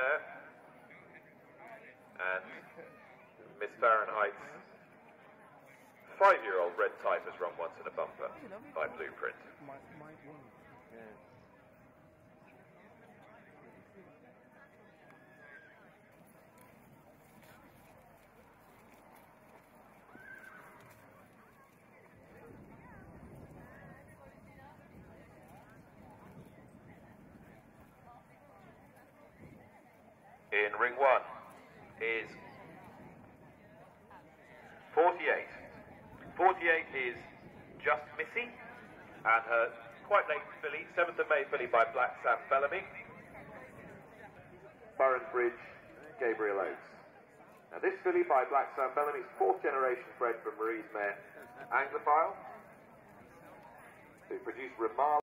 there. And Miss Fahrenheit's five-year-old red type has run once in a bumper by Blueprint. In ring one is 48. 48 is Just Missy and her quite late filly, 7th of May filly by Black Sam Bellamy. Burren Bridge, Gabriel Oates. Now this filly by Black Sam Bellamy is fourth generation bred from Marie's mare Anglophile, who produced remarkable